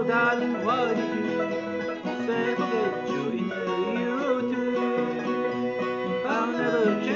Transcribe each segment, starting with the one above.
Oradan varayım sen de join the Euro too. I'll never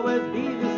always be the